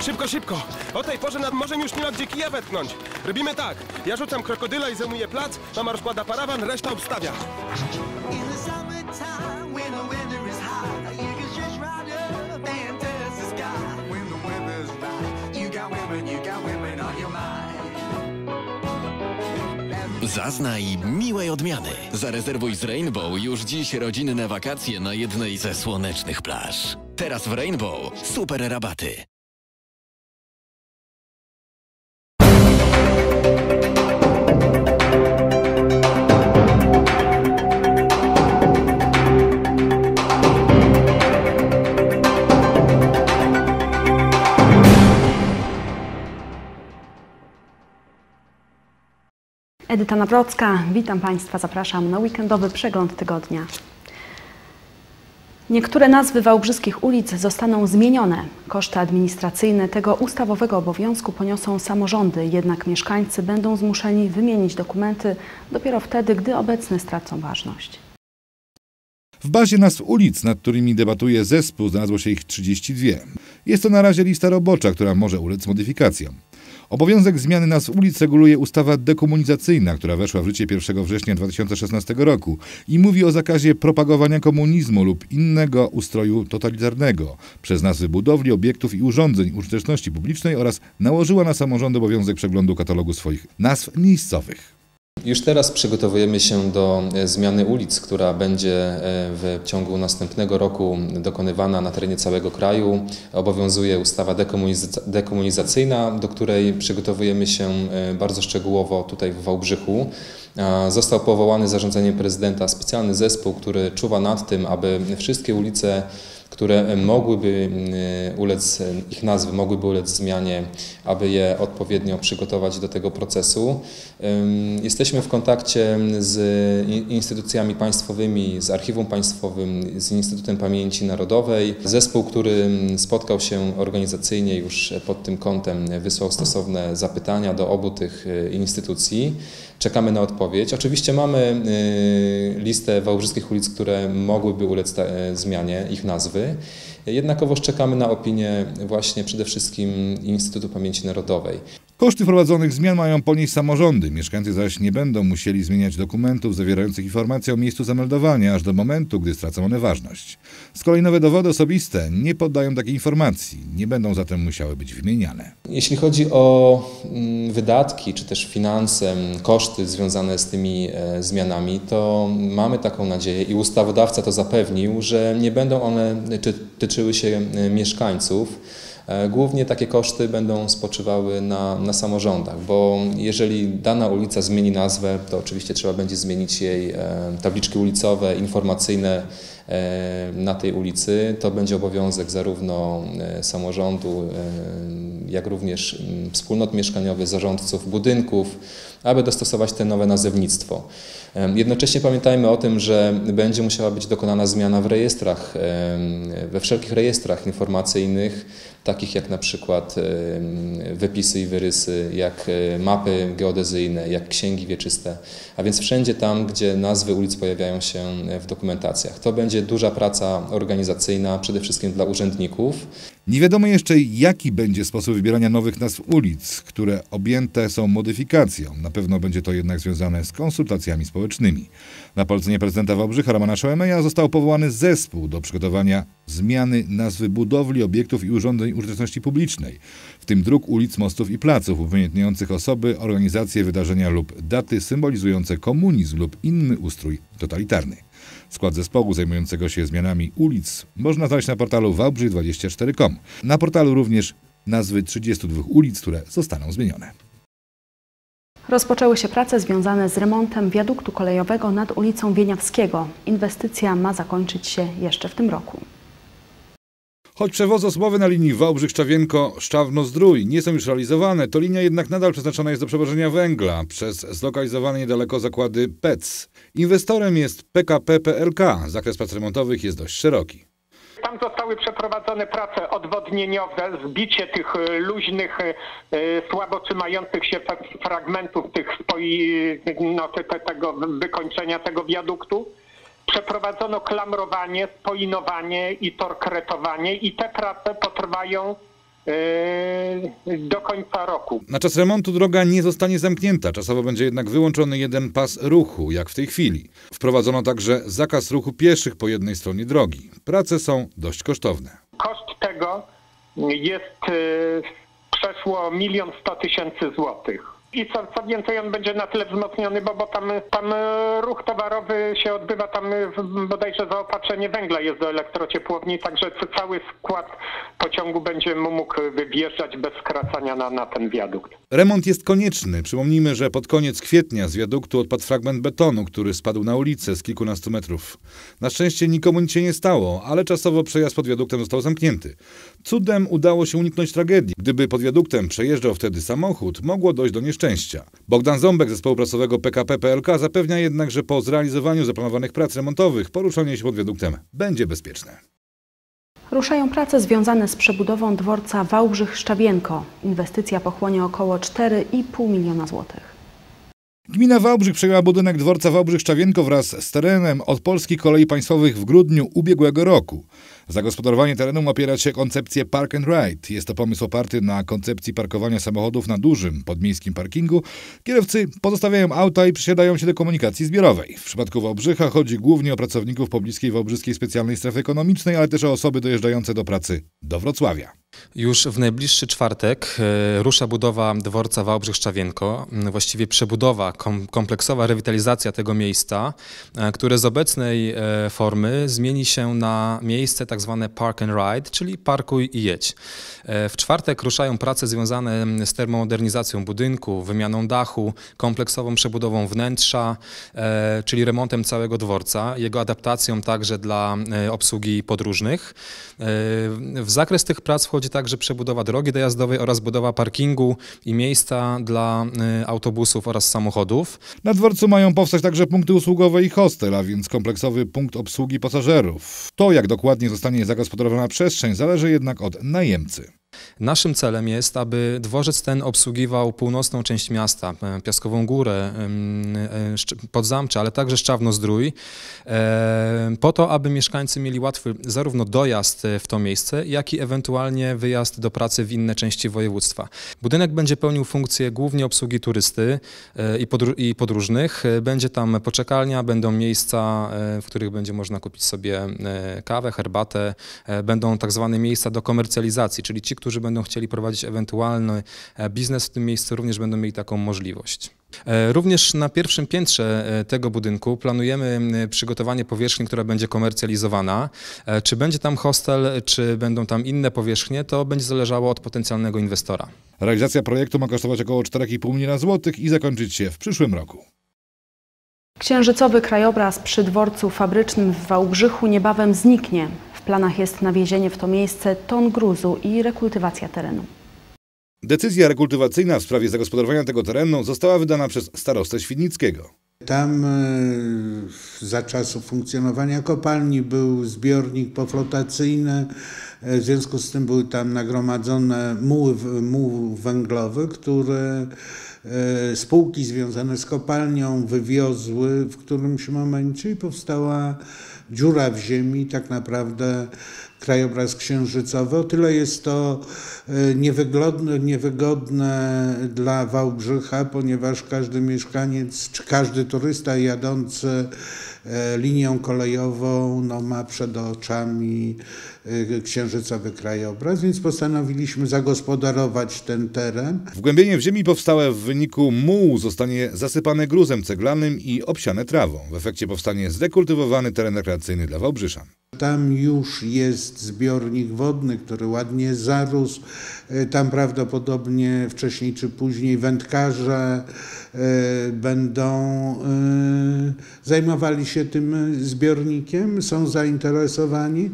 Szybko, szybko! O tej porze nad morzem już nie ma gdzie kija wetknąć. Robimy tak. Ja rzucam krokodyla i zajmuję plac, mama rozkłada parawan, reszta obstawia. Zaznaj miłej odmiany. Zarezerwuj z Rainbow już dziś rodzinne wakacje na jednej ze słonecznych plaż. Teraz w Rainbow super rabaty. Edyta Nawrocka, witam Państwa, zapraszam na weekendowy przegląd tygodnia. Niektóre nazwy wałbrzyskich ulic zostaną zmienione. Koszty administracyjne tego ustawowego obowiązku poniosą samorządy, jednak mieszkańcy będą zmuszeni wymienić dokumenty dopiero wtedy, gdy obecne stracą ważność. W bazie nazw ulic, nad którymi debatuje zespół, znalazło się ich 32. Jest to na razie lista robocza, która może ulec modyfikacjom. Obowiązek zmiany nazw ulic reguluje ustawa dekomunizacyjna, która weszła w życie 1 września 2016 roku i mówi o zakazie propagowania komunizmu lub innego ustroju totalitarnego przez nazwy budowli, obiektów i urządzeń użyteczności publicznej oraz nałożyła na samorządy obowiązek przeglądu katalogu swoich nazw miejscowych. Już teraz przygotowujemy się do e, zmiany ulic, która będzie e, w ciągu następnego roku dokonywana na terenie całego kraju. Obowiązuje ustawa dekomuniza- dekomunizacyjna, do której przygotowujemy się e, bardzo szczegółowo tutaj w Wałbrzychu. Został powołany zarządzeniem prezydenta specjalny zespół, który czuwa nad tym, aby wszystkie ulice które mogłyby mm, ulec, ich nazwy mogłyby ulec zmianie, aby je odpowiednio przygotować do tego procesu. Jesteśmy w kontakcie z instytucjami państwowymi, z Archiwum Państwowym, z Instytutem Pamięci Narodowej. Zespół, który spotkał się organizacyjnie już pod tym kątem, wysłał stosowne zapytania do obu tych y, instytucji. Czekamy na odpowiedź. Oczywiście mamy listę wałbrzyskich ulic, które mogłyby ulec e, zmianie, ich nazwy. Jednakowoż czekamy na opinię właśnie przede wszystkim Instytutu Pamięci Narodowej. Koszty wprowadzonych zmian mają ponieść samorządy, mieszkańcy zaś nie będą musieli zmieniać dokumentów zawierających informacje o miejscu zameldowania aż do momentu, gdy stracą one ważność. Z kolei nowe dowody osobiste nie poddają takiej informacji, nie będą zatem musiały być wymieniane. Jeśli chodzi o mm, wydatki czy też finanse, mm, koszty związane z tymi e, zmianami, to mamy taką nadzieję i ustawodawca to zapewnił, że nie będą one ty- tyczyły się e, mieszkańców. E, Głównie takie koszty będą spoczywały na, na samorządach, bo jeżeli dana ulica zmieni nazwę, to oczywiście trzeba będzie zmienić jej e, tabliczki ulicowe, informacyjne na tej ulicy. To będzie obowiązek zarówno e, samorządu, e, jak również mm, wspólnot mieszkaniowych, zarządców budynków, aby dostosować te nowe nazewnictwo. Jednocześnie pamiętajmy o tym, że będzie musiała być dokonana zmiana w rejestrach, we wszelkich rejestrach informacyjnych, takich jak na przykład wypisy i wyrysy, jak e, mapy geodezyjne, jak księgi wieczyste, a więc wszędzie tam, gdzie nazwy ulic pojawiają się w dokumentacjach. To będzie duża praca organizacyjna, przede wszystkim dla urzędników. Nie wiadomo jeszcze, jaki będzie sposób wybierania nowych nazw ulic, które objęte są modyfikacją. Na pewno będzie to jednak związane z konsultacjami społecznymi. Na polecenie prezydenta Wałbrzycha Romana Szoemeja został powołany zespół do przygotowania zmiany nazwy budowli, obiektów i urządzeń użyteczności publicznej, w tym dróg, ulic, mostów i placów, upamiętniających osoby, organizacje, wydarzenia lub daty symbolizujące komunizm lub inny ustrój totalitarny. Skład zespołu zajmującego się zmianami ulic można znaleźć na portalu wałbrzych24.com. Na portalu również nazwy 32 ulic, które zostaną zmienione. Rozpoczęły się prace związane z remontem wiaduktu kolejowego nad ulicą Wieniawskiego. Inwestycja ma zakończyć się jeszcze w tym roku. Choć przewozy osobowe na linii Wałbrzych-Szczawienko-Szczawno-Zdrój nie są już realizowane, to linia jednak nadal przeznaczona jest do przewożenia węgla przez zlokalizowane niedaleko zakłady PEC. Inwestorem jest PKP PLK. Zakres prac remontowych jest dość szeroki. Tam zostały przeprowadzone prace odwodnieniowe, zbicie tych e, luźnych, e, słabo trzymających się fragmentów tych spoi, no, te, te, tego wykończenia tego wiaduktu. Przeprowadzono klamrowanie, spoinowanie i torkretowanie i te prace potrwają yy, do końca roku. Na czas remontu droga nie zostanie zamknięta, czasowo będzie jednak wyłączony jeden pas ruchu, jak w tej chwili. Wprowadzono także zakaz ruchu pieszych po jednej stronie drogi. Prace są dość kosztowne. Koszt tego jest yy, przeszło milion sto tysięcy złotych. I co, co więcej, on będzie na tyle wzmocniony, bo, bo tam, tam e, ruch towarowy się odbywa, tam e, bodajże zaopatrzenie węgla jest do elektrociepłowni, także cały skład pociągu będzie mógł wjeżdżać bez skracania na, na ten wiadukt. Remont jest konieczny. Przypomnijmy, że pod koniec kwietnia z wiaduktu odpadł fragment betonu, który spadł na ulicę z kilkunastu metrów. Na szczęście nikomu nic się nie stało, ale czasowo przejazd pod wiaduktem został zamknięty. Cudem udało się uniknąć tragedii. Gdyby pod wiaduktem przejeżdżał wtedy samochód, mogło dojść do nieszczęścia. Bogdan Ząbek z zespołu prasowego PKP PLK zapewnia jednak, że po zrealizowaniu zaplanowanych prac remontowych poruszanie się pod wiaduktem będzie bezpieczne. Ruszają prace związane z przebudową dworca Wałbrzych-Szczawienko. Inwestycja pochłonie około 4,5 miliona złotych. Gmina Wałbrzych przejęła budynek dworca Wałbrzych-Szczawienko wraz z terenem od Polskich Kolei Państwowych w grudniu ubiegłego roku. Zagospodarowanie terenu ma opierać się koncepcję Park and Ride. Jest to pomysł oparty na koncepcji parkowania samochodów na dużym podmiejskim parkingu. Kierowcy pozostawiają auta i przysiadają się do komunikacji zbiorowej. W przypadku Wałbrzycha chodzi głównie o pracowników pobliskiej Wałbrzyskiej Specjalnej Strefy Ekonomicznej, ale też o osoby dojeżdżające do pracy do Wrocławia. Już w najbliższy czwartek e, rusza budowa dworca Wałbrzych-Szczawienko, właściwie przebudowa, kom, kompleksowa rewitalizacja tego miejsca, e, które z obecnej e, formy zmieni się na miejsce tak zwane park and ride, czyli parkuj i jedź. E, W czwartek ruszają prace związane z termomodernizacją budynku, wymianą dachu, kompleksową przebudową wnętrza, e, czyli remontem całego dworca, jego adaptacją także dla e, obsługi podróżnych. W zakres tych prac wchodzi także przebudowa drogi dojazdowej oraz budowa parkingu i miejsca dla autobusów oraz samochodów. Na dworcu mają powstać także punkty usługowe i hostel, a więc kompleksowy punkt obsługi pasażerów. To, jak dokładnie zostanie zagospodarowana przestrzeń, zależy jednak od najemcy. Naszym celem jest, aby dworzec ten obsługiwał północną część miasta, e, Piaskową Górę, e, Podzamcze, ale także Szczawno-Zdrój, e, po to, aby mieszkańcy mieli łatwy zarówno dojazd w to miejsce, jak i ewentualnie wyjazd do pracy w inne części województwa. Budynek będzie pełnił funkcję głównie obsługi turysty i podró- i podróżnych. Będzie tam poczekalnia, będą miejsca, w których będzie można kupić sobie kawę, herbatę, będą tak zwane miejsca do komercjalizacji, czyli ci, którzy będą chcieli prowadzić ewentualny e, biznes w tym miejscu, również będą mieli taką możliwość. E, Również na pierwszym piętrze e, tego budynku planujemy przygotowanie powierzchni, która będzie komercjalizowana. Czy będzie tam hostel, czy będą tam inne powierzchnie, to będzie zależało od potencjalnego inwestora. Realizacja projektu ma kosztować około 4,5 miliona złotych i zakończyć się w przyszłym roku. Księżycowy krajobraz przy dworcu fabrycznym w Wałbrzychu niebawem zniknie. W planach jest nawiezienie w to miejsce ton gruzu i rekultywacja terenu. Decyzja rekultywacyjna w sprawie zagospodarowania tego terenu została wydana przez starostę Świdnickiego. Tam e, za czasów funkcjonowania kopalni był zbiornik poflotacyjny, w związku z tym były tam nagromadzone muły, muł węglowy, e, spółki związane z kopalnią wywiozły w którymś momencie i powstała dziura w ziemi, tak naprawdę krajobraz księżycowy. O tyle jest to e, niewygodne, niewygodne dla Wałbrzycha, ponieważ każdy mieszkaniec czy każdy turysta jadący e, linią kolejową no, ma przed oczami e, księżycowy krajobraz, więc postanowiliśmy zagospodarować ten teren. Wgłębienie w ziemi powstałe w wyniku mułu zostanie zasypane gruzem ceglanym i obsiane trawą. W efekcie powstanie zrekultywowany teren rekreacyjny dla Wałbrzyczan. Tam już jest zbiornik wodny, który ładnie zarósł. E, Tam prawdopodobnie wcześniej czy później wędkarze e, będą zajmowali się tym zbiornikiem, są zainteresowani.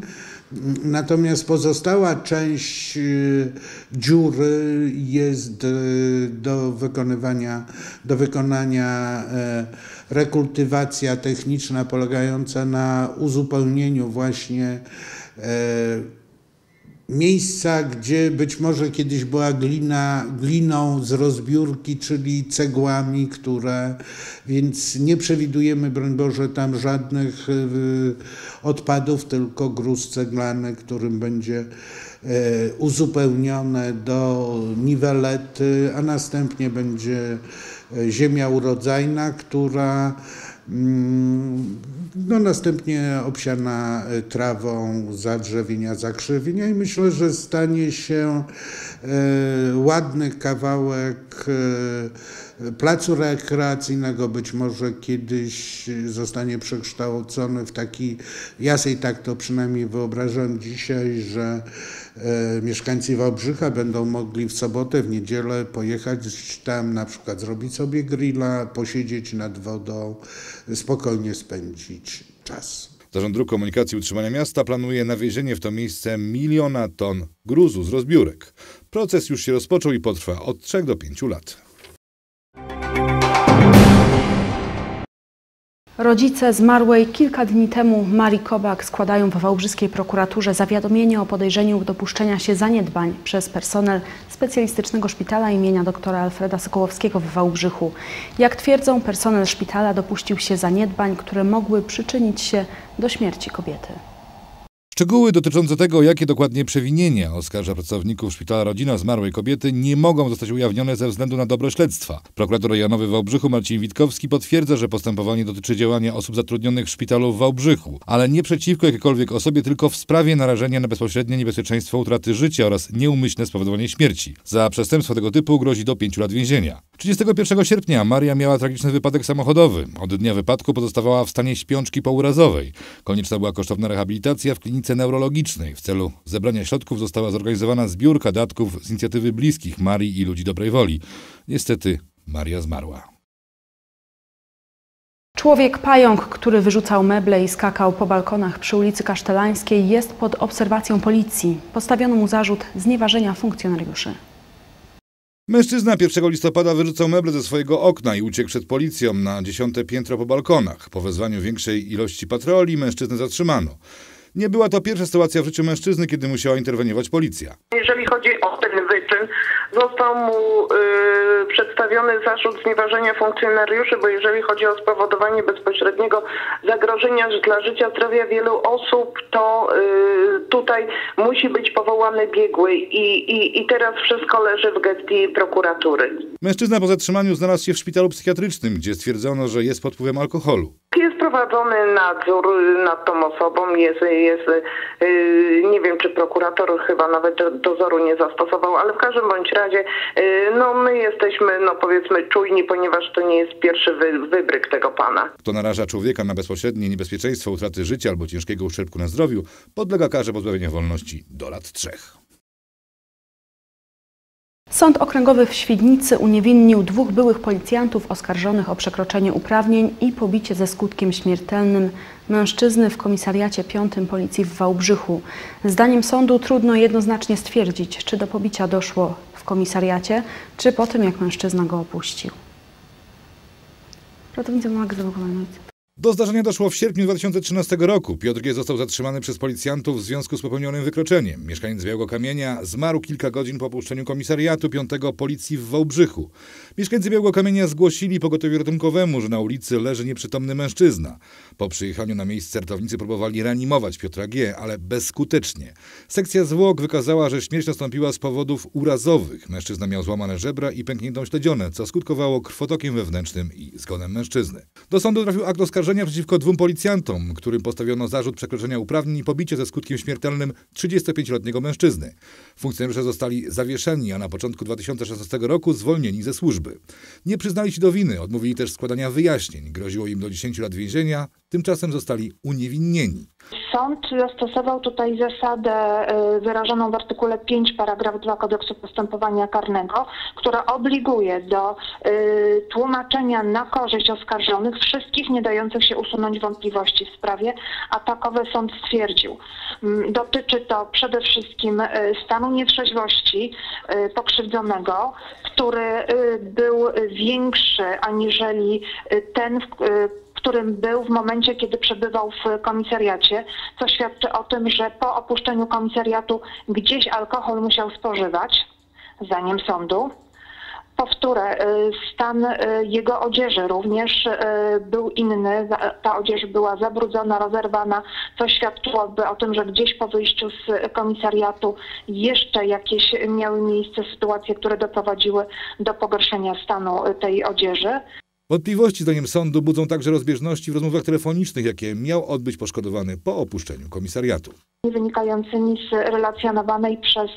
Natomiast pozostała część e, dziury jest e, do wykonywania, do wykonania e, rekultywacja techniczna polegająca na uzupełnieniu właśnie e, miejsca, gdzie być może kiedyś była glina, gliną z rozbiórki, czyli cegłami, które, więc nie przewidujemy, broń Boże, tam żadnych y, odpadów, tylko gruz ceglany, którym będzie uzupełnione do niwelety, a następnie będzie ziemia urodzajna, która mm, no następnie obsiana trawą zadrzewienia, zakrzywienia i myślę, że stanie się e, ładny kawałek e, placu rekreacyjnego, być może kiedyś zostanie przekształcony w taki, ja sobie tak to przynajmniej wyobrażam dzisiaj, że e, mieszkańcy Wałbrzycha będą mogli w sobotę, w niedzielę pojechać tam na przykład zrobić sobie grilla, posiedzieć nad wodą, spokojnie spędzić czas. Zarząd Dróg Komunikacji i Utrzymania Miasta planuje nawiezienie w to miejsce miliona ton gruzu z rozbiórek. Proces już się rozpoczął i potrwa od 3 do 5 lat. Rodzice zmarłej kilka dni temu Marii Kobak składają w wałbrzyskiej prokuraturze zawiadomienie o podejrzeniu dopuszczenia się zaniedbań przez personel specjalistycznego szpitala imienia doktora Alfreda Sokołowskiego w Wałbrzychu. Jak twierdzą, personel szpitala dopuścił się zaniedbań, które mogły przyczynić się do śmierci kobiety. Szczegóły dotyczące tego, jakie dokładnie przewinienia oskarża pracowników szpitala rodzina zmarłej kobiety, nie mogą zostać ujawnione ze względu na dobro śledztwa. Prokurator rejonowy w Wałbrzychu Marcin Witkowski potwierdza, że postępowanie dotyczy działania osób zatrudnionych w szpitalu w Wałbrzychu, ale nie przeciwko jakiejkolwiek osobie, tylko w sprawie narażenia na bezpośrednie niebezpieczeństwo utraty życia oraz nieumyślne spowodowanie śmierci. Za przestępstwo tego typu grozi do 5 lat więzienia. 31 sierpnia Maria miała tragiczny wypadek samochodowy. Od dnia wypadku pozostawała w stanie śpiączki pourazowej. Konieczna była kosztowna rehabilitacja w klinice neurologicznej. W celu zebrania środków została zorganizowana zbiórka datków z inicjatywy bliskich Marii i ludzi dobrej woli. Niestety Maria zmarła. Człowiek pająk, który wyrzucał meble i skakał po balkonach przy ulicy Kasztelańskiej jest pod obserwacją policji. Postawiono mu zarzut znieważenia funkcjonariuszy. Mężczyzna 1 listopada wyrzucał meble ze swojego okna i uciekł przed policją na dziesiąte piętro po balkonach. Po wezwaniu większej ilości patroli mężczyznę zatrzymano. Nie była to pierwsza sytuacja w życiu mężczyzny, kiedy musiała interweniować policja. Jeżeli chodzi o ten wyczyn, został mu y, przedstawiony zarzut znieważenia funkcjonariuszy, bo jeżeli chodzi o spowodowanie bezpośredniego zagrożenia dla życia, zdrowia wielu osób, to y, tutaj musi być powołany biegły i, i, i teraz wszystko leży w gestii prokuratury. Mężczyzna po zatrzymaniu znalazł się w szpitalu psychiatrycznym, gdzie stwierdzono, że jest pod wpływem alkoholu. Jest prowadzony nadzór nad tą osobą, jest, jest yy, nie wiem czy prokurator chyba nawet do- dozoru nie zastosował, ale w każdym bądź razie yy, no my jesteśmy no powiedzmy czujni, ponieważ to nie jest pierwszy wy, wybryk tego pana. Kto naraża człowieka na bezpośrednie niebezpieczeństwo utraty życia albo ciężkiego uszczerbku na zdrowiu, podlega karze pozbawienia wolności do lat trzech. Sąd Okręgowy w Świdnicy uniewinnił dwóch byłych policjantów oskarżonych o przekroczenie uprawnień i pobicie ze skutkiem śmiertelnym mężczyzny w komisariacie 5 Policji w Wałbrzychu. Zdaniem sądu trudno jednoznacznie stwierdzić, czy do pobicia doszło w komisariacie, czy po tym, jak mężczyzna go opuścił. Magda Bogumanowicz. Do zdarzenia doszło w sierpniu 2013 roku. Piotr G. został zatrzymany przez policjantów w związku z popełnionym wykroczeniem. Mieszkaniec Białego Kamienia zmarł kilka godzin po opuszczeniu komisariatu 5 Policji w Wałbrzychu. Mieszkańcy Białego Kamienia zgłosili pogotowiu ratunkowemu, że na ulicy leży nieprzytomny mężczyzna. Po przyjechaniu na miejsce ratownicy próbowali reanimować Piotra G., ale bezskutecznie. Sekcja zwłok wykazała, że śmierć nastąpiła z powodów urazowych. Mężczyzna miał złamane żebra i pękniętą śledzionę, co skutkowało krwotokiem wewnętrznym i zgonem mężczyzny. Do sądu trafił akt oskarżenia przeciwko dwóm policjantom, którym postawiono zarzut przekroczenia uprawnień i pobicie ze skutkiem śmiertelnym 35-letniego mężczyzny. Funkcjonariusze zostali zawieszeni, a na początku 2016 roku zwolnieni ze służby. Nie przyznali się do winy, odmówili też składania wyjaśnień. Groziło im do 10 lat więzienia, tymczasem zostali uniewinnieni. Sąd zastosował tutaj zasadę y, wyrażoną w artykule 5 paragraf 2 kodeksu postępowania karnego, która obliguje do y, tłumaczenia na korzyść oskarżonych wszystkich nie dających się usunąć wątpliwości w sprawie, a takowe sąd stwierdził. Dotyczy to przede wszystkim y, stanu nietrzeźwości pokrzywdzonego, który był większy aniżeli ten, w- którym był w momencie, kiedy przebywał w komisariacie, co świadczy o tym, że po opuszczeniu komisariatu gdzieś alkohol musiał spożywać, zdaniem sądu. Powtórę, y, stan y, jego odzieży również y, był inny. Ta odzież była zabrudzona, rozerwana, co świadczyłoby o tym, że gdzieś po wyjściu z komisariatu jeszcze jakieś miały miejsce sytuacje, które doprowadziły do pogorszenia stanu tej odzieży. Wątpliwości zdaniem sądu budzą także rozbieżności w rozmowach telefonicznych, jakie miał odbyć poszkodowany po opuszczeniu komisariatu. Wynikającymi z relacjonowanej przez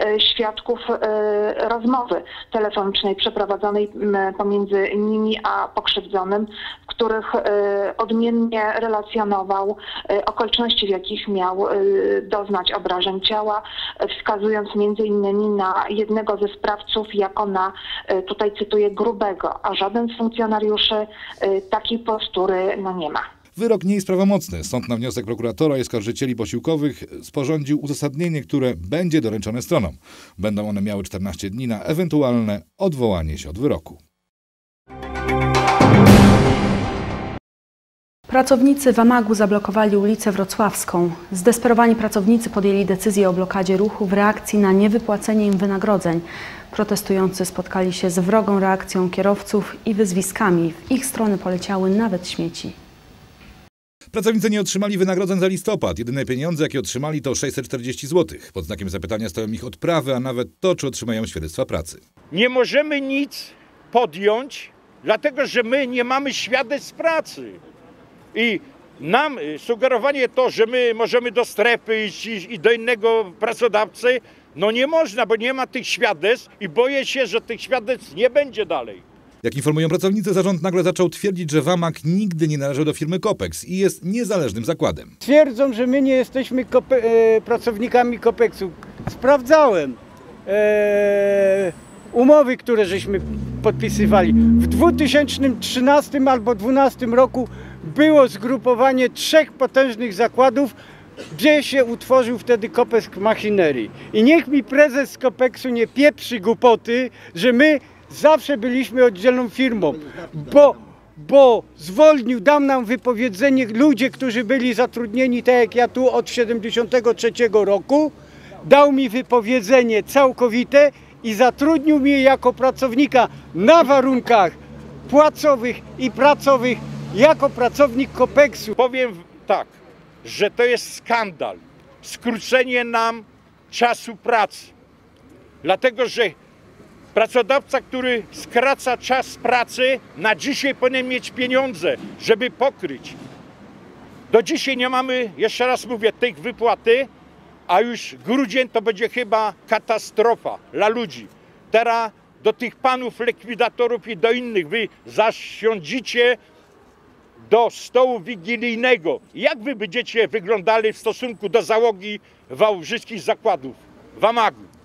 e, świadków e, rozmowy telefonicznej przeprowadzonej pomiędzy nimi a pokrzywdzonym, w których e, odmiennie relacjonował okoliczności, w jakich miał doznać obrażeń ciała, wskazując między innymi na jednego ze sprawców jako na, tutaj cytuję, grubego, a żaden z funkcjonariuszy takiej postury no, nie ma. Wyrok nie jest prawomocny. Sąd na wniosek prokuratora i oskarżycieli posiłkowych sporządził uzasadnienie, które będzie doręczone stronom. Będą one miały 14 dni na ewentualne odwołanie się od wyroku. Pracownicy Wamagu zablokowali ulicę Wrocławską. Zdesperowani pracownicy podjęli decyzję o blokadzie ruchu w reakcji na niewypłacenie im wynagrodzeń. Protestujący spotkali się z wrogą reakcją kierowców i wyzwiskami. W ich stronę poleciały nawet śmieci. Pracownicy nie otrzymali wynagrodzeń za listopad. Jedyne pieniądze, jakie otrzymali, to 640 zł. Pod znakiem zapytania stoją ich odprawy, a nawet to, czy otrzymają świadectwa pracy. Nie możemy nic podjąć, dlatego że my nie mamy świadectw pracy. I nam y, sugerowanie to, że my możemy do strefy iść i, do innego pracodawcy, no nie można, bo nie ma tych świadectw i boję się, że tych świadectw nie będzie dalej. Jak informują pracownicy, zarząd nagle zaczął twierdzić, że Wamak nigdy nie należał do firmy Kopex i jest niezależnym zakładem. Twierdzą, że my nie jesteśmy kope- e, pracownikami Kopeksu. Sprawdzałem e, umowy, które żeśmy podpisywali. W 2013 albo 2012 roku było zgrupowanie trzech potężnych zakładów, gdzie się utworzył wtedy Kopesk Machinerii. I niech mi prezes z Kopeksu nie pieprzy głupoty, że my zawsze byliśmy oddzielną firmą, bo bo zwolnił, dał nam wypowiedzenie ludzie, którzy byli zatrudnieni, tak jak ja tu od 73 roku, dał mi wypowiedzenie całkowite i zatrudnił mnie jako pracownika na warunkach płacowych i pracowych, jako pracownik Kopeksu. Powiem tak, że to jest skandal. Skrócenie nam czasu pracy. Dlatego, że pracodawca, który skraca czas pracy, na dzisiaj powinien mieć pieniądze, żeby pokryć. Do dzisiaj nie mamy, jeszcze raz mówię, tej wypłaty, a już grudzień to będzie chyba katastrofa dla ludzi. Teraz do tych panów likwidatorów i do innych wy zasiądzicie do stołu wigilijnego. Jak wy będziecie wyglądali w stosunku do załogi wałbrzyskich zakładów? W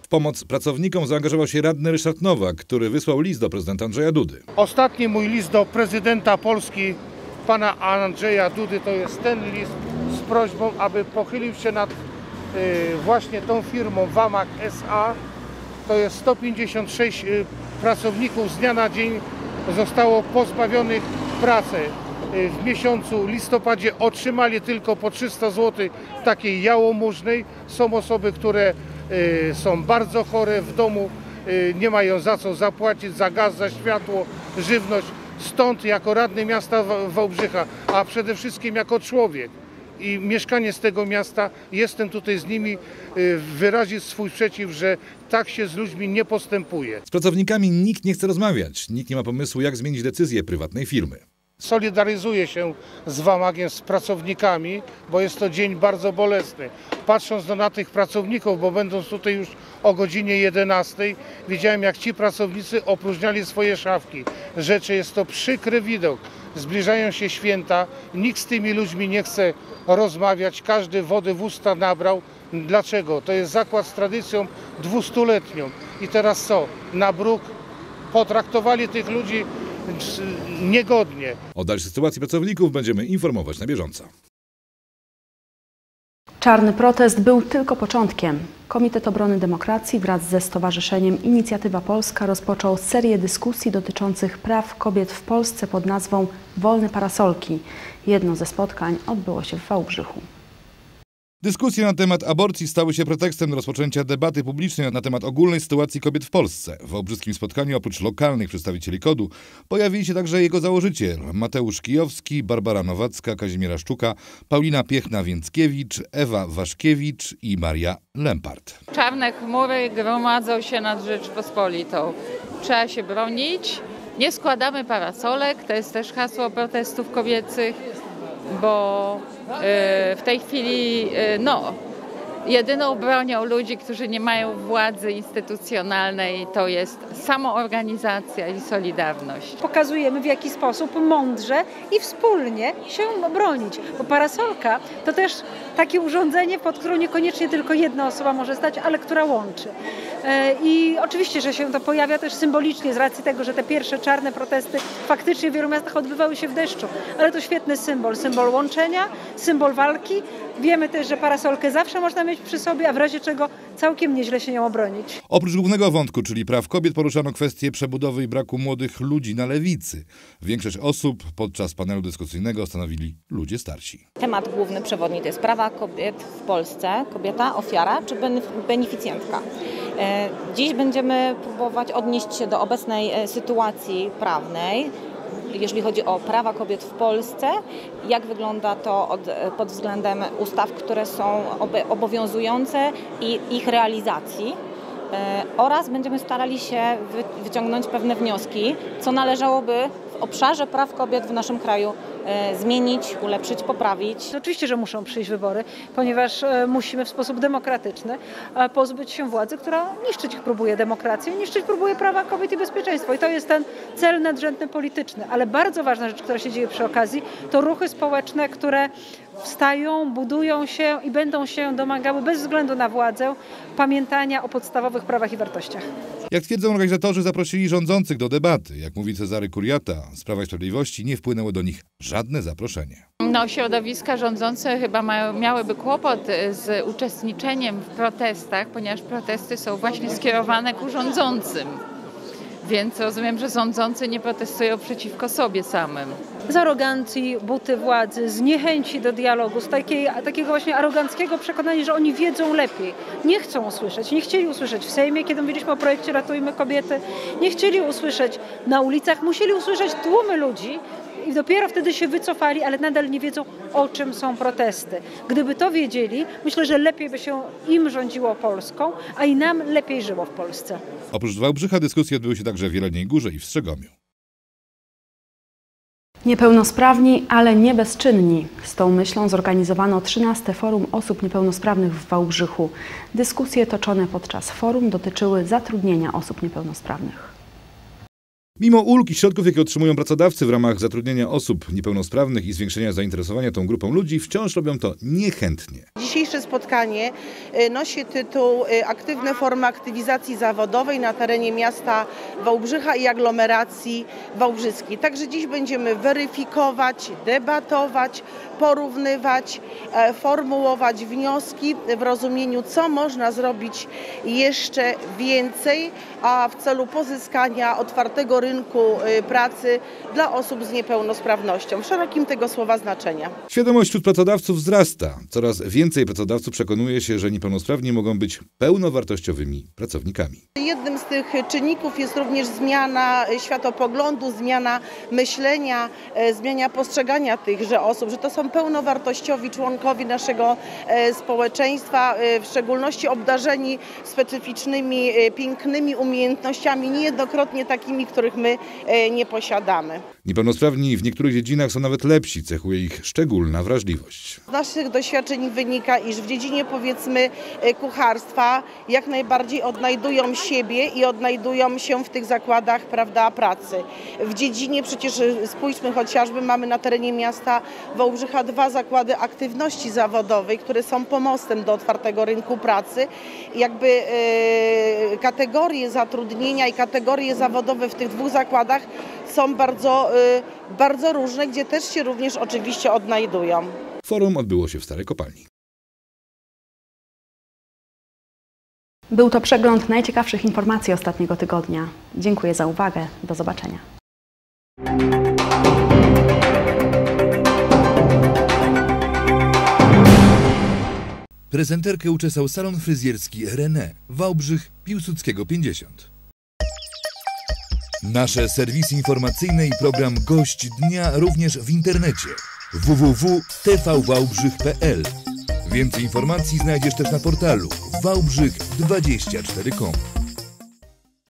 pomoc pracownikom zaangażował się radny Ryszard Nowak, który wysłał list do prezydenta Andrzeja Dudy. Ostatni mój list do prezydenta Polski, pana Andrzeja Dudy, to jest ten list z prośbą, aby pochylił się nad y, właśnie tą firmą WAMAK SA. To jest 156 y, pracowników z dnia na dzień zostało pozbawionych pracy. Y, w miesiącu listopadzie otrzymali tylko po 300 zł takiej jałmużnej. Są osoby, które są bardzo chore w domu, y, nie mają za co zapłacić, za gaz, za światło, żywność. Stąd jako radny miasta Wa- Wałbrzycha, a przede wszystkim jako człowiek i mieszkanie z tego miasta, jestem tutaj z nimi, y, wyrazić swój sprzeciw, że tak się z ludźmi nie postępuje. Z pracownikami nikt nie chce rozmawiać, nikt nie ma pomysłu, jak zmienić decyzję prywatnej firmy. Solidaryzuję się z Wamagiem, z pracownikami, bo jest to dzień bardzo bolesny. Patrząc no na tych pracowników, bo będąc tutaj już o godzinie 11, widziałem jak ci pracownicy opróżniali swoje szafki. Rzeczy jest to przykry widok. Zbliżają się święta, nikt z tymi ludźmi nie chce rozmawiać, każdy wody w usta nabrał. Dlaczego? To jest zakład z tradycją dwustuletnią. I teraz co? Na bruk potraktowali tych ludzi niegodnie. O dalszej sytuacji pracowników będziemy informować na bieżąco. Czarny protest był tylko początkiem. Komitet Obrony Demokracji wraz ze Stowarzyszeniem Inicjatywa Polska rozpoczął serię dyskusji dotyczących praw kobiet w Polsce pod nazwą Wolne Parasolki. Jedno ze spotkań odbyło się w Wałbrzychu. Dyskusje na temat aborcji stały się pretekstem do rozpoczęcia debaty publicznej na temat ogólnej sytuacji kobiet w Polsce. W obrzyskim spotkaniu oprócz lokalnych przedstawicieli kodu pojawili się także jego założyciel Mateusz Kijowski, Barbara Nowacka, Kazimiera Szczuka, Paulina Piechna-Więckiewicz, Ewa Waszkiewicz i Maria Lempart. Czarne chmury gromadzą się nad Rzeczpospolitą. Trzeba się bronić. Nie składamy parasolek, to jest też hasło protestów kobiecych, bo y, w tej chwili y, no, jedyną bronią ludzi, którzy nie mają władzy instytucjonalnej, to jest samoorganizacja i solidarność. Pokazujemy w jaki sposób mądrze i wspólnie się bronić, bo parasolka to też takie urządzenie, pod którą niekoniecznie tylko jedna osoba może stać, ale która łączy. E, I oczywiście, że się to pojawia też symbolicznie z racji tego, że te pierwsze czarne protesty faktycznie w wielu miastach odbywały się w deszczu, ale to świetny symbol, symbol łączenia, symbol walki. Wiemy też, że parasolkę zawsze można mieć przy sobie, a w razie czego całkiem nieźle się nią obronić. Oprócz głównego wątku, czyli praw kobiet, poruszano kwestię przebudowy i braku młodych ludzi na lewicy. Większość osób podczas panelu dyskusyjnego stanowili ludzie starsi. Temat główny przewodni to jest prawa kobiet w Polsce. Kobieta, ofiara czy beneficjentka. E, Dziś będziemy próbować odnieść się do obecnej e, sytuacji prawnej, jeżeli chodzi o prawa kobiet w Polsce, jak wygląda to od, pod względem ustaw, które są obowiązujące i ich realizacji. E, Oraz będziemy starali się wy- wyciągnąć pewne wnioski, co należałoby obszarze praw kobiet w naszym kraju e, zmienić, ulepszyć, poprawić. Oczywiście, że muszą przyjść wybory, ponieważ e, musimy w sposób demokratyczny e, pozbyć się władzy, która niszczyć próbuje demokrację, niszczyć próbuje prawa kobiet i bezpieczeństwo. I to jest ten cel nadrzędny polityczny. Ale bardzo ważna rzecz, która się dzieje przy okazji, to ruchy społeczne, które wstają, budują się i będą się domagały bez względu na władzę pamiętania o podstawowych prawach i wartościach. Jak twierdzą organizatorzy, zaprosili rządzących do debaty. Jak mówi Cezary Kuriata z Prawa i Sprawiedliwości, nie wpłynęło do nich żadne zaproszenie. No, środowiska rządzące chyba mają, miałyby kłopot y, z uczestniczeniem w protestach, ponieważ protesty są właśnie skierowane ku rządzącym. Więc rozumiem, że rządzący nie protestują przeciwko sobie samym. z arogancji buty władzy, z niechęci do dialogu, z takiej, takiego właśnie aroganckiego przekonania, że oni wiedzą lepiej. Nie chcą usłyszeć, nie chcieli usłyszeć w Sejmie, kiedy mówiliśmy o projekcie Ratujmy Kobiety, nie chcieli usłyszeć na ulicach, musieli usłyszeć tłumy ludzi i dopiero wtedy się wycofali, ale nadal nie wiedzą, o czym są protesty. Gdyby to wiedzieli, myślę, że lepiej by się im rządziło Polską, a i nam lepiej żyło w Polsce. Oprócz Wałbrzycha dyskusje odbyły się także w Jeleniej Górze i w Strzegomiu. Niepełnosprawni, ale nie bezczynni. Z tą myślą zorganizowano 13 Forum Osób Niepełnosprawnych w Wałbrzychu. Dyskusje toczone podczas forum dotyczyły zatrudnienia osób niepełnosprawnych. Mimo ulg i środków, jakie otrzymują pracodawcy w ramach zatrudnienia osób niepełnosprawnych i zwiększenia zainteresowania tą grupą ludzi, wciąż robią to niechętnie. Dzisiejsze spotkanie y, nosi tytuł y, Aktywne formy aktywizacji zawodowej na terenie miasta Wałbrzycha i aglomeracji wałbrzyskiej. Także dziś będziemy weryfikować, debatować, porównywać, e, formułować wnioski w rozumieniu, co można zrobić jeszcze więcej, a w celu pozyskania otwartego rynku y, pracy dla osób z niepełnosprawnością, w szerokim tego słowa znaczenia. Świadomość wśród pracodawców wzrasta. Coraz więcej pracodawców przekonuje się, że niepełnosprawni mogą być pełnowartościowymi pracownikami. Jednym z tych czynników jest również zmiana światopoglądu, zmiana myślenia, e, zmiana postrzegania tychże osób, że to są pełnowartościowi członkowie naszego e, społeczeństwa, e, w szczególności obdarzeni specyficznymi, pięknymi umiejętnościami, niejednokrotnie takimi, których my e, nie posiadamy. Niepełnosprawni w niektórych dziedzinach są nawet lepsi, cechuje ich szczególna wrażliwość. Z naszych doświadczeń wynika, iż w dziedzinie powiedzmy e, kucharstwa jak najbardziej odnajdują siebie i odnajdują się w tych zakładach prawda, pracy. W dziedzinie przecież e, spójrzmy chociażby, mamy na terenie miasta Wałbrzycha dwa zakłady aktywności zawodowej, które są pomostem do otwartego rynku pracy. Jakby kategorie zatrudnienia i kategorie zawodowe w tych dwóch zakładach są bardzo, e, bardzo różne, gdzie też się również oczywiście odnajdują. Forum odbyło się w Starej Kopalni. Był to przegląd najciekawszych informacji ostatniego tygodnia. Dziękuję za uwagę. Do zobaczenia. Prezenterkę uczesał salon fryzjerski René, Wałbrzych, Piłsudskiego 50. Nasze serwisy informacyjne i program Gość Dnia również w internecie. www.tvwałbrzych.pl Więcej informacji znajdziesz też na portalu wałbrzych24.com